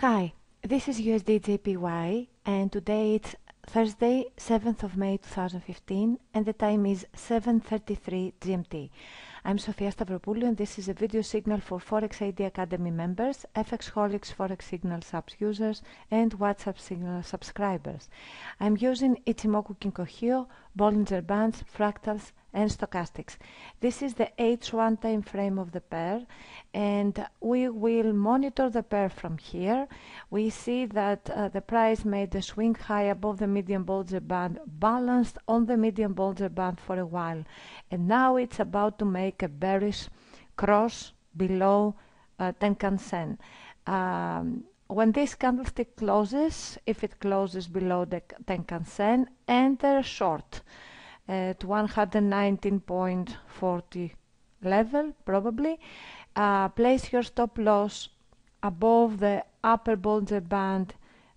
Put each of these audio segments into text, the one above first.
Hi, this is USD JPY and today it's Thursday, 7th of May 2015 and the time is 7.33 GMT. I'm Sofia Stavropoulou and this is a video signal for Forex ID Academy members, FX Holics Forex Signal subs users and WhatsApp Signal subscribers. I'm using Ichimoku Kinko Bollinger Bands, Fractals and stochastics. This is the H1 time frame of the pair and we will monitor the pair from here. We see that uh, the price made a swing high above the median Bollinger Band, balanced on the median Bollinger Band for a while and now it's about to make a bearish cross below uh, Tenkan Sen. Um, when this candlestick closes, if it closes below the Tenkan Sen, enter short at 119.40 level probably uh, place your stop loss above the upper Bollinger Band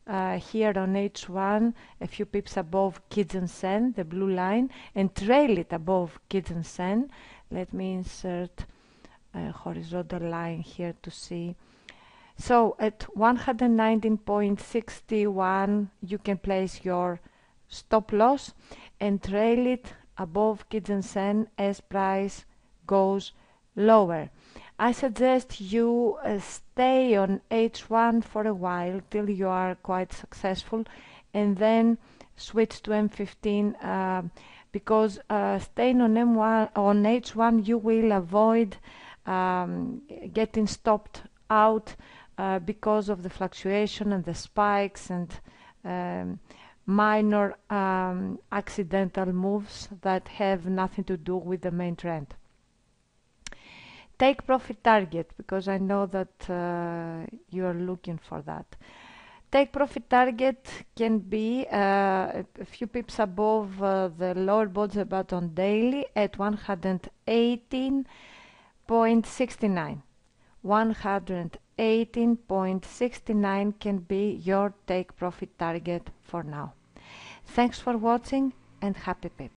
uh, here on H1 a few pips above Kijun Sen the blue line and trail it above Kijun Sen let me insert a horizontal line here to see so at 119.61 you can place your stop loss and trail it above Kijun Sen as price goes lower. I suggest you uh, stay on H1 for a while till you are quite successful and then switch to M15 uh, because uh, staying on M1 on H1 you will avoid um, getting stopped out uh, because of the fluctuation and the spikes and um, minor um, accidental moves that have nothing to do with the main trend. Take profit target because I know that uh, you are looking for that. Take profit target can be uh, a few pips above uh, the lower Bollinger Band on daily at 118.69. 118.69 can be your take profit target for now. Thanks for watching and happy pip.